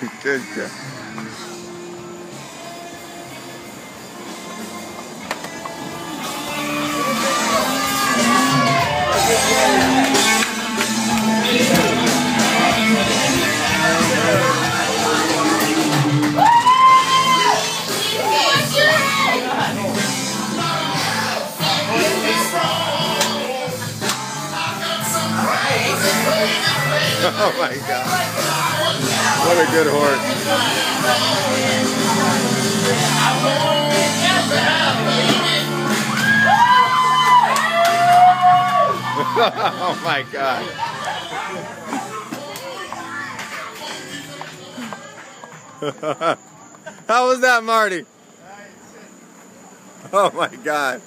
Job. Oh my god. What a good horse. oh my god. How was that, Marty? Oh my god.